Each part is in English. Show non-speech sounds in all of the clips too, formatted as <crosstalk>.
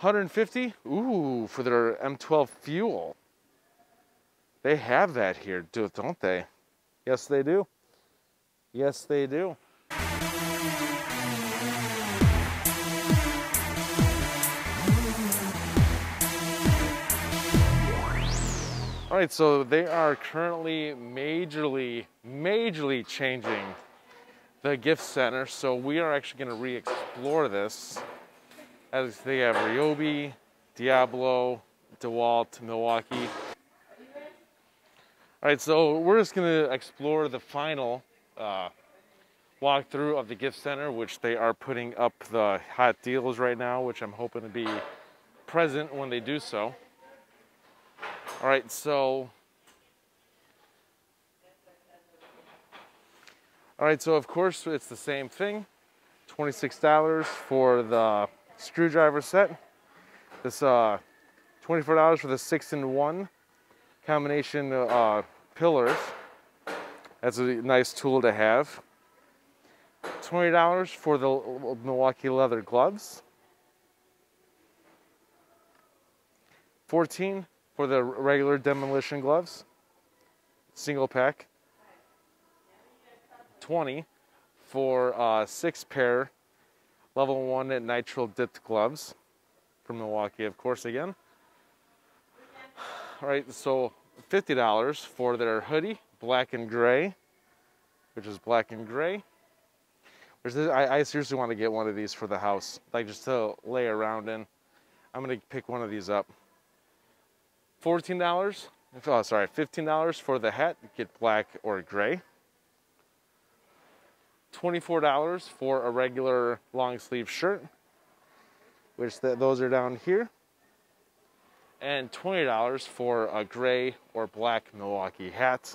150? Ooh, for their M12 fuel. They have that here, don't they? Yes, they do. Yes, they do. All right, so they are currently majorly, majorly changing the gift center. So we are actually going to re-explore this. As they have Ryobi, Diablo, DeWalt, Milwaukee. All right, so we're just to explore the final uh, walkthrough of the gift center, which they are putting up the hot deals right now, which I'm hoping to be present when they do so. All right, so. All right, so of course it's the same thing. $26 for the screwdriver set. This uh, $24 for the six in one combination uh, pillars. That's a nice tool to have. $20 for the Milwaukee leather gloves. 14 for the regular demolition gloves, single pack. 20 for uh, six pair level one nitrile dipped gloves from Milwaukee, of course, again. All right, so $50 for their hoodie, black and gray, which is black and gray. I, I seriously want to get one of these for the house, like just to lay around in. I'm gonna pick one of these up. $14, oh, sorry, $15 for the hat, get black or gray. $24 for a regular long sleeve shirt, which th those are down here. And $20 for a gray or black Milwaukee hat,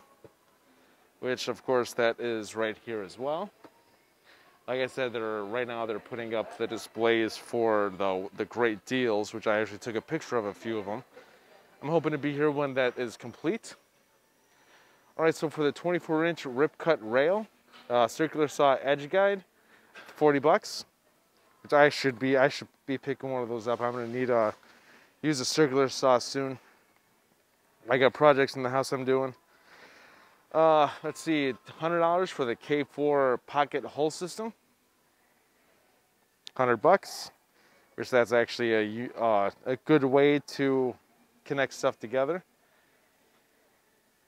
which of course that is right here as well. Like I said, they're right now they're putting up the displays for the the great deals, which I actually took a picture of a few of them. I'm hoping to be here when that is complete. All right, so for the 24 inch rip cut rail, uh, circular saw edge guide, 40 bucks. Which I should be, I should be picking one of those up. I'm gonna need uh, use a circular saw soon. I got projects in the house I'm doing. Uh, let's see, $100 for the K4 pocket hole system. 100 bucks, which that's actually a, uh, a good way to connect stuff together.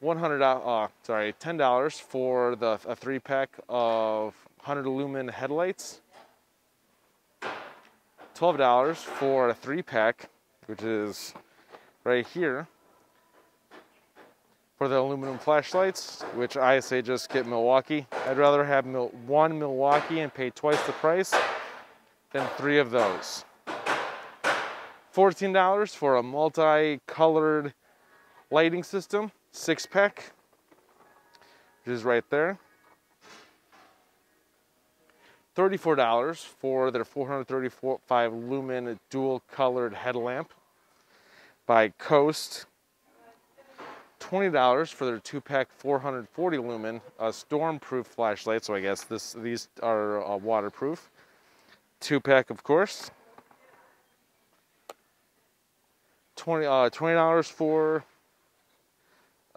$100, uh, sorry, $10 for the a three pack of 100 lumen headlights. $12 for a three pack, which is right here. For the aluminum flashlights, which I say just get Milwaukee. I'd rather have one Milwaukee and pay twice the price than three of those. $14 for a multi-colored lighting system, six pack, which is right there. $34 for their 435 lumen dual colored headlamp by Coast. $20 for their two pack 440 lumen uh, storm-proof flashlight. So I guess this these are uh, waterproof. Two pack, of course. 20 uh, $20 for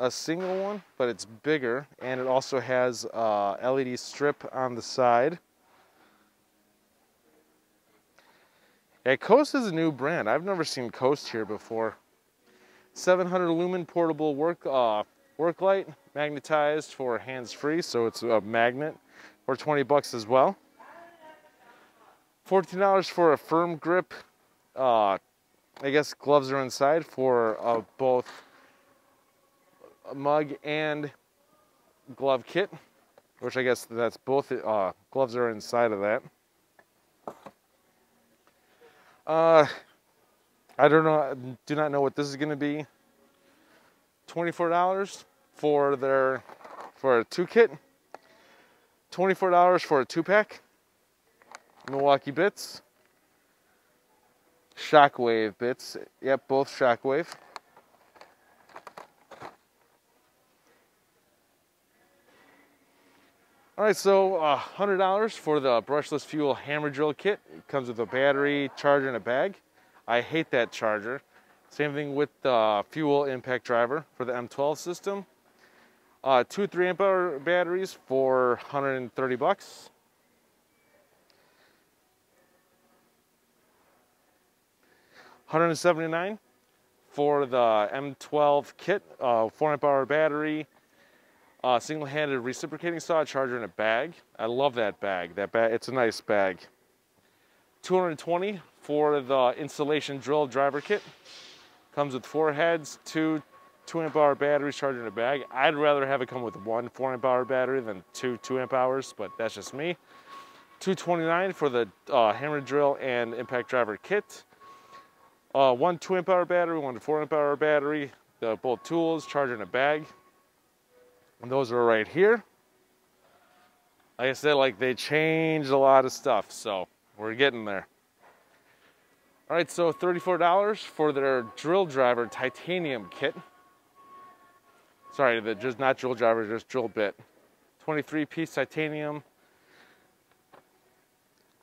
a single one, but it's bigger and it also has a LED strip on the side. Yeah, Coast is a new brand. I've never seen Coast here before. 700 lumen portable work uh, work light, magnetized for hands-free, so it's a magnet for 20 bucks as well. $14 for a firm grip uh, I guess gloves are inside for uh, both mug and glove kit, which I guess that's both uh, gloves are inside of that. Uh, I don't know, do not know what this is going to be. $24 for their for a two kit. $24 for a two pack. Milwaukee bits. Shockwave bits. Yep, both Shockwave. All right, so uh, $100 for the brushless fuel hammer drill kit. It comes with a battery, charger, and a bag. I hate that charger. Same thing with the fuel impact driver for the M12 system. Uh, two 3 amp hour batteries for 130 bucks. Hundred and seventy nine for the M12 kit, uh, 4 amp hour battery, uh, single-handed reciprocating saw charger in a bag. I love that bag. That bag, it's a nice bag. 220 for the installation drill driver kit. Comes with four heads, two 2 amp hour batteries charged in a bag. I'd rather have it come with one 4 amp hour battery than two 2 amp hours, but that's just me. 229 for the uh, hammer drill and impact driver kit. Uh, one 2 amp hour battery, one 4 amp hour battery, the both tools, charger in a bag. And those are right here. Like I said, like they changed a lot of stuff, so we're getting there. All right, so $34 for their drill driver titanium kit. Sorry, the just not drill driver, just drill bit. 23 piece titanium,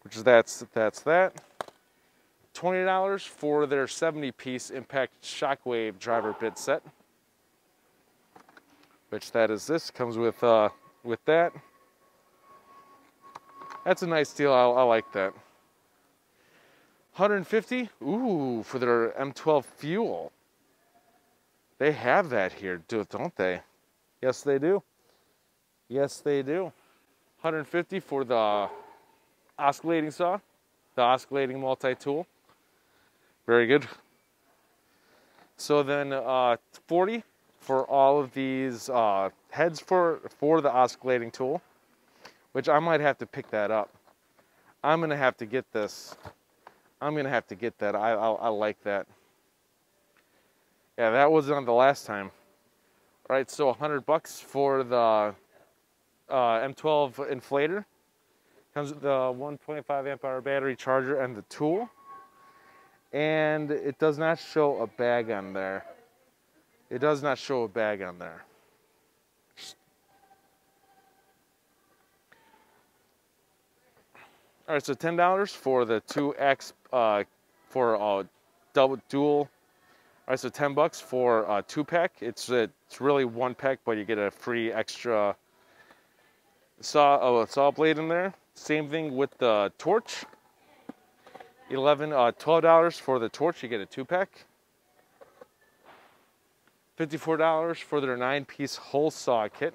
which is that's that's that. $20 for their 70 piece impact shockwave driver bit set which that is this comes with uh, with that. That's a nice deal. I, I like that. 150. Ooh, for their M12 fuel. They have that here, don't they? Yes, they do. Yes, they do. 150 for the oscillating saw, the oscillating multi-tool. Very good. So then uh, 40 for all of these uh, heads for, for the oscillating tool, which I might have to pick that up. I'm gonna have to get this. I'm gonna have to get that. I, I, I like that. Yeah, that was on the last time. All right, so 100 bucks for the uh, M12 inflator. Comes with the 1.5 amp hour battery charger and the tool. And it does not show a bag on there. It does not show a bag on there. All right, so ten dollars for the two X uh, for a double dual. All right, so ten bucks for a two pack. It's a, it's really one pack, but you get a free extra saw oh, saw blade in there. Same thing with the torch. Eleven, uh, twelve dollars for the torch. You get a two pack. $54 for their nine piece hole saw kit.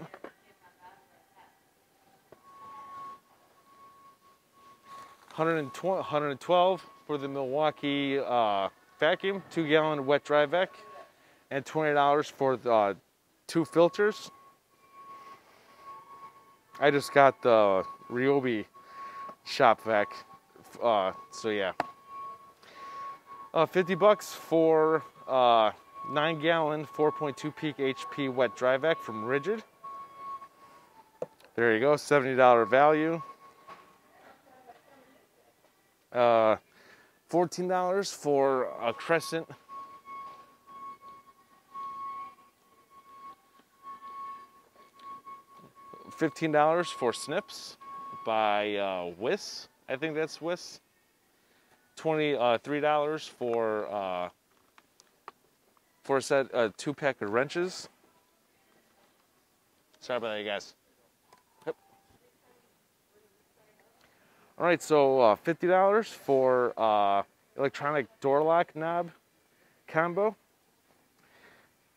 112 for the Milwaukee uh, vacuum, two gallon wet dry vac, and $20 for the uh, two filters. I just got the Ryobi shop vac, uh, so yeah. Uh, 50 bucks for uh, 9 gallon 4.2 peak HP wet dry vac from Ridgid. There you go, $70 value. Uh, $14 for a Crescent. $15 for Snips by uh, Wiss. I think that's Wiss. $23 uh, for uh, for a set uh, two pack of wrenches. Sorry about that, you guys. Yep. All right, so uh, fifty dollars for uh, electronic door lock knob combo.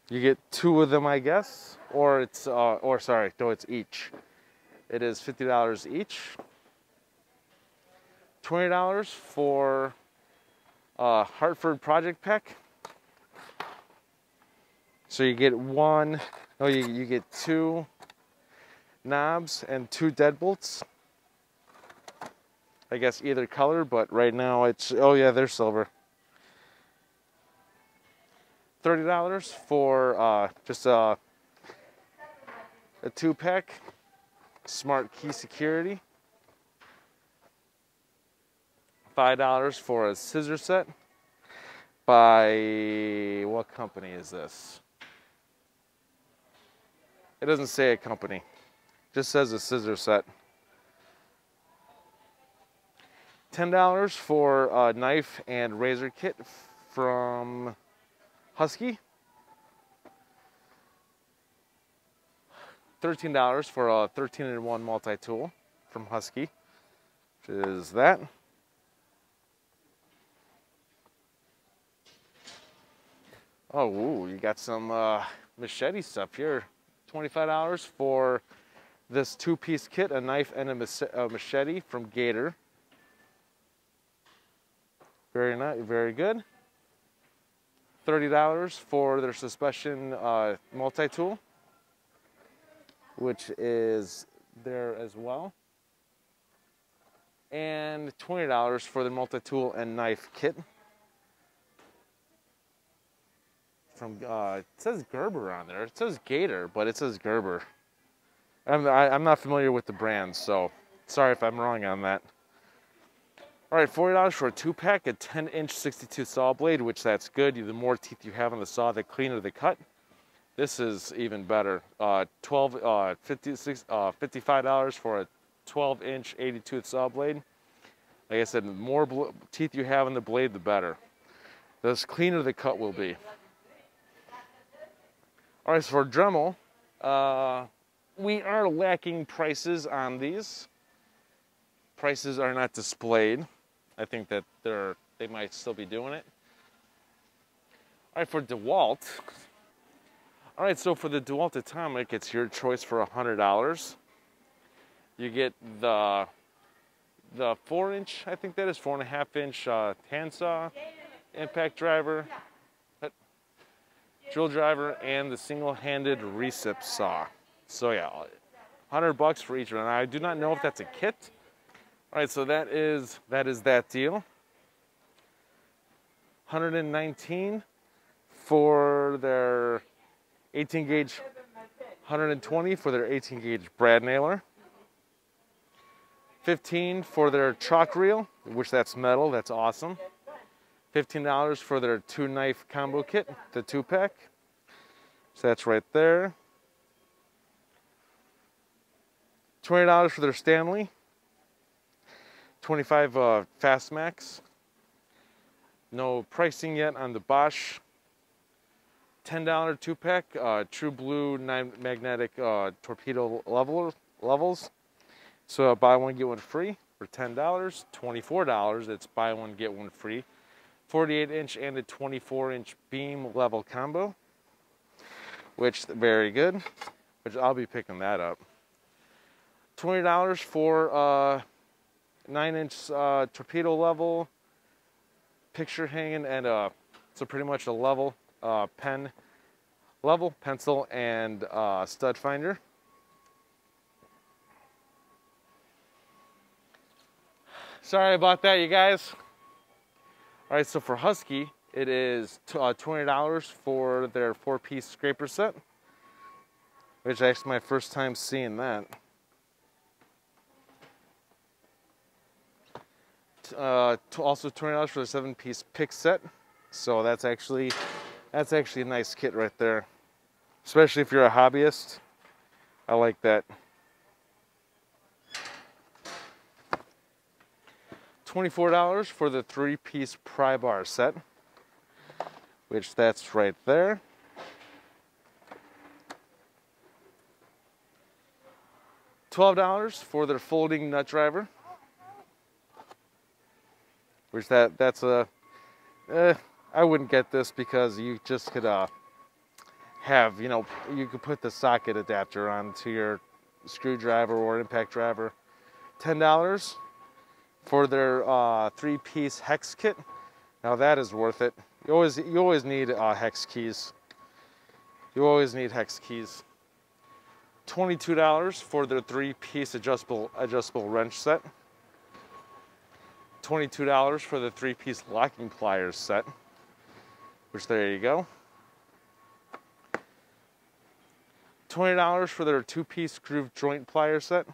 You get two of them, I guess, or it's uh, or sorry, no, it's each. It is fifty dollars each. Twenty dollars for uh, Hartford project pack. So you get one, no, you, you get two knobs and two deadbolts. I guess either color, but right now it's, oh yeah, they're silver. $30 for uh, just a, a two pack smart key security. $5 for a scissor set by, what company is this? It doesn't say a company. It just says a scissor set. $10 for a knife and razor kit from Husky. $13 for a 13 in 1 multi tool from Husky, which is that. Oh, ooh, you got some uh, machete stuff here. $25 for this two piece kit a knife and a machete from Gator. Very nice, very good. $30 for their suspension uh, multi tool, which is there as well. And $20 for the multi tool and knife kit. From, uh, it says Gerber on there. It says Gator, but it says Gerber. I'm, I, am not familiar with the brand, so sorry if I'm wrong on that. All right, $40 for a two pack, a 10 inch 62 saw blade, which that's good. The more teeth you have on the saw, the cleaner the cut. This is even better. Uh, 12, uh, 56, uh, $55 for a 12 inch 80 tooth saw blade. Like I said, the more teeth you have on the blade, the better. The cleaner the cut will be. All right, so for Dremel, uh, we are lacking prices on these. Prices are not displayed. I think that they're they might still be doing it. All right, for DeWalt. All right, so for the DeWalt Atomic, it's your choice for a hundred dollars. You get the the four inch, I think that is four and a half inch uh, handsaw, impact driver, drill driver, and the single-handed recip saw. So yeah, 100 bucks for each one. I do not know if that's a kit. All right, so that is that is that deal. 119 for their 18 gauge 120 for their 18 gauge brad nailer 15 for their chalk reel which that's metal that's awesome $15 for their two knife combo kit the two pack so that's right there $20 for their Stanley. 25 uh, FatMax. No pricing yet on the Bosch. $10 two pack, uh, True Blue nine magnetic uh, torpedo level, levels. So buy one, get one free for $10. $24, it's buy one, get one free. 48 inch and a 24 inch beam level combo, which very good, which I'll be picking that up. $20 for a uh, 9 inch uh, torpedo level picture hanging and uh, so pretty much a level uh, pen level pencil and uh, stud finder. Sorry about that you guys all right so for husky it is uh, $20 for their four piece scraper set which is actually my first time seeing that uh, also $20 for the seven piece pick set. So that's actually, that's actually a nice kit right there. Especially if you're a hobbyist. I like that. $24 for the three piece pry bar set, which that's right there. $12 for their folding nut driver which that that's a eh, I wouldn't get this because you just could uh, have you know you could put the socket adapter onto your screwdriver or impact driver. Ten dollars for their uh, three-piece hex kit. Now that is worth it. You always you always need uh, hex keys. You always need hex keys. Twenty-two dollars for their three-piece adjustable adjustable wrench set. $22 for the three-piece locking pliers set, which there you go. $20 for their two-piece groove joint plier set.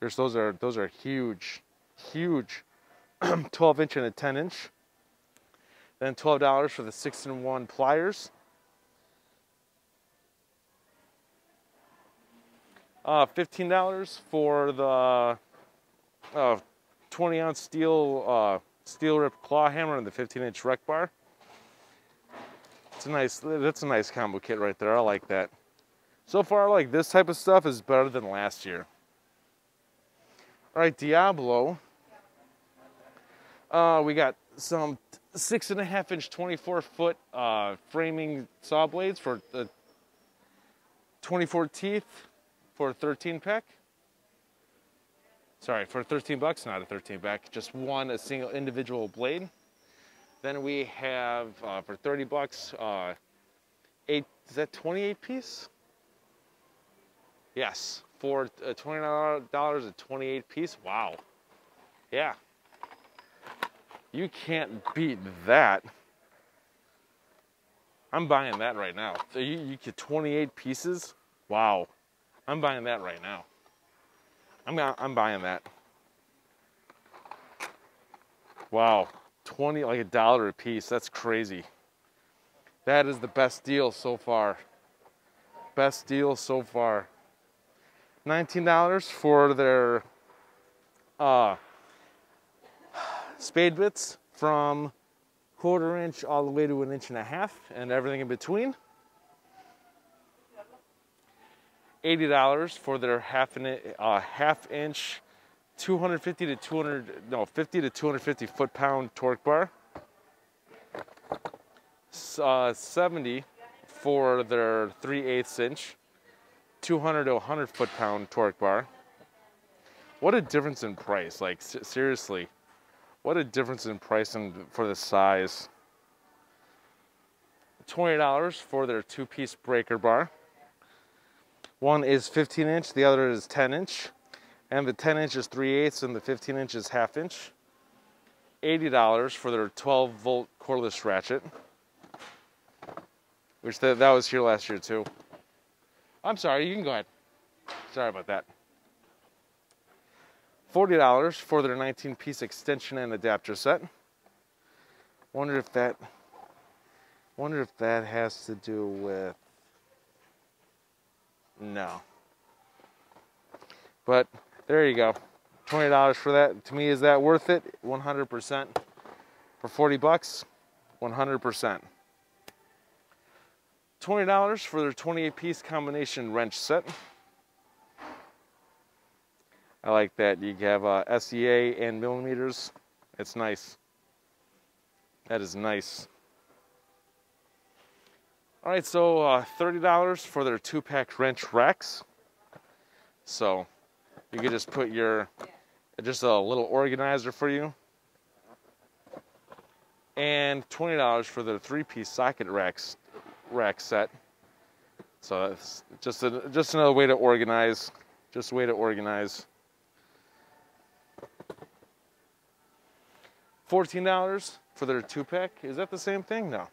Those are those are huge, huge, <clears throat> 12 inch and a 10 inch. Then $12 for the six in one pliers. Uh, $15 for the uh, 20 ounce steel uh, steel rip claw hammer and the 15 inch rec bar. It's a nice, that's a nice combo kit right there. I like that. So far, like this type of stuff is better than last year. Right, Diablo. Uh, we got some six and a half inch, 24 foot uh, framing saw blades for the 24 teeth for a 13 pack. Sorry, for 13 bucks, not a 13 pack, just one, a single individual blade. Then we have uh, for 30 bucks, uh, eight, is that 28 piece? Yes, for uh, $29 a 28 piece. Wow. Yeah. You can't beat that. I'm buying that right now. So you, you get 28 pieces. Wow. I'm buying that right now. I'm, I'm buying that. Wow. 20 like a dollar a piece. That's crazy. That is the best deal so far. Best deal so far. $19 for their uh, spade bits from quarter inch all the way to an inch and a half and everything in between. $80 for their half, an, uh, half inch 250 to 200, no, 50 to 250 foot pound torque bar. Uh, 70 for their 3 8 inch, 200 to 100 foot pound torque bar. What a difference in price, like seriously. What a difference in price and for the size. $20 for their two piece breaker bar. One is 15 inch, the other is 10 inch and the 10 inch is 3 eighths and the 15 inch is half inch. $80 for their 12 volt cordless ratchet, which that, that was here last year too. I'm sorry, you can go ahead. Sorry about that. $40 for their 19 piece extension and adapter set. Wonder if that wonder if that has to do with no. But there you go. $20 for that. To me, is that worth it? 100%. For 40 bucks, 100%. $20 for their 28 piece combination wrench set. I like that. You have uh, SEA and millimeters. It's nice. That is nice. All right, so uh, $30 for their two pack wrench racks. So you could just put your, just a little organizer for you. And $20 for the three-piece socket racks, rack set. So it's just, a, just another way to organize, just a way to organize. $14 for their two-pack. Is that the same thing? No.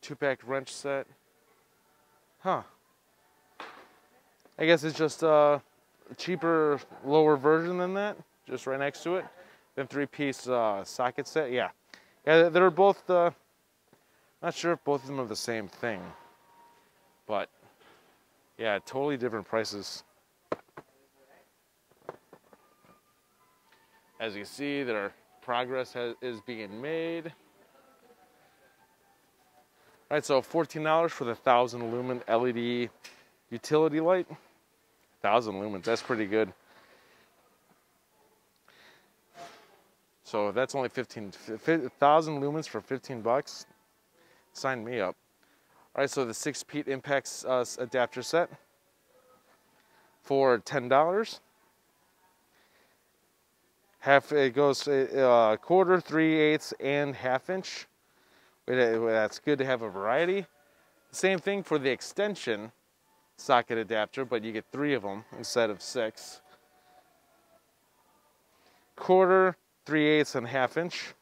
Two-pack wrench set. Huh. I guess it's just uh, a cheaper, lower version than that, just right next to it. Then three-piece uh, socket set. Yeah, yeah, they're both. Uh, not sure if both of them are the same thing, but yeah, totally different prices. As you can see, their progress has, is being made. All right, so $14 for the 1,000 lumen LED utility light. 1,000 lumens, that's pretty good. So that's only 15, 1,000 lumens for 15 bucks. Sign me up. All right, so the six Pete Impacts uh, adapter set for $10. Half, it goes uh, quarter, three eighths, and half inch. That's good to have a variety. Same thing for the extension socket adapter, but you get three of them instead of six. Quarter, three eighths, and half inch.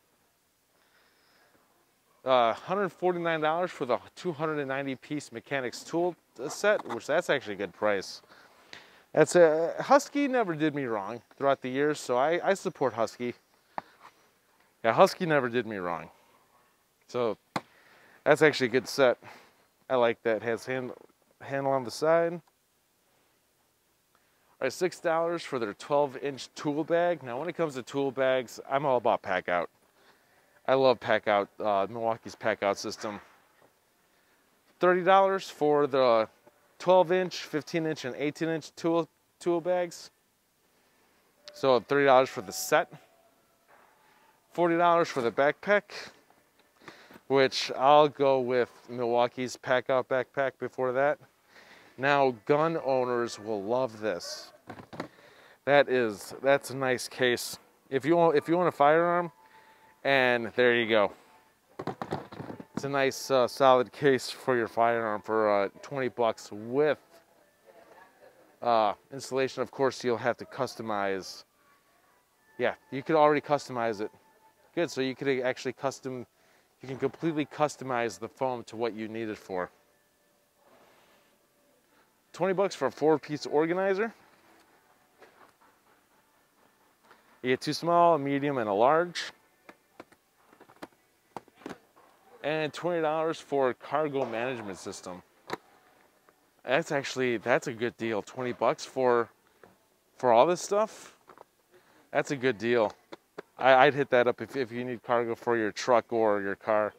Uh, $149 for the 290 piece mechanics tool set, which that's actually a good price. That's a Husky never did me wrong throughout the years, so I, I support Husky. Yeah, Husky never did me wrong. So that's actually a good set. I like that. It has hand, handle on the side. All right, six dollars for their 12-inch tool bag. Now, when it comes to tool bags, I'm all about pack out. I love pack out, uh, Milwaukee's pack out system. $30 for the 12 inch, 15 inch, and 18 inch tool, tool bags. So $30 for the set. $40 for the backpack, which I'll go with Milwaukee's pack out backpack before that. Now, gun owners will love this. That is, that's a nice case. If you want, if you want a firearm, and there you go. It's a nice uh, solid case for your firearm for uh, 20 bucks with uh, installation. Of course, you'll have to customize. Yeah, you could already customize it. Good, so you could actually custom, you can completely customize the foam to what you need it for. 20 bucks for a four piece organizer. You get two small, a medium, and a large and $20 for cargo management system. That's actually that's a good deal. 20 bucks for for all this stuff. That's a good deal. I, would hit that up if, if you need cargo for your truck or your car.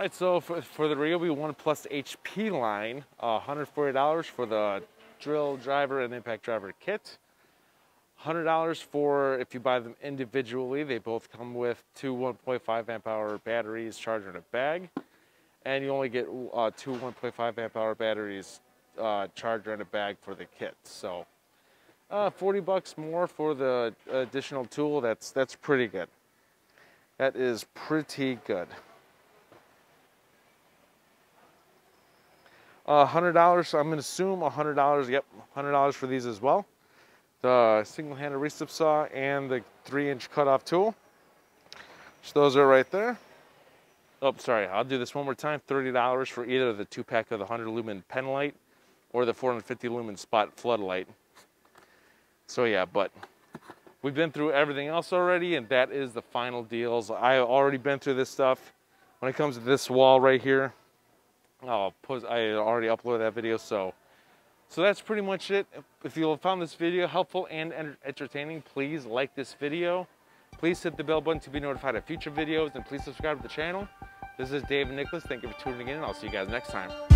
All right, so for, for the Ryobi One Plus HP line, uh, $140 for the drill driver and impact driver kit. $100 for if you buy them individually. They both come with two 1.5 amp hour batteries, charger, and a bag. And you only get uh, two 1.5 amp hour batteries, uh, charger, and a bag for the kit. So uh, 40 bucks more for the additional tool. That's, that's pretty good. That is pretty good. Uh, $100, so I'm going to assume $100, yep, $100 for these as well the single-handed recip saw and the three-inch cutoff tool. So those are right there. Oh, sorry, I'll do this one more time. $30 for either the two-pack of the 100 lumen pen light or the 450 lumen spot floodlight. So yeah, but we've been through everything else already, and that is the final deals. I've already been through this stuff. When it comes to this wall right here, Oh, I'll post, I already uploaded that video, so so that's pretty much it. If you found this video helpful and entertaining, please like this video. Please hit the bell button to be notified of future videos and please subscribe to the channel. This is David Nicklas. Thank you for tuning in and I'll see you guys next time.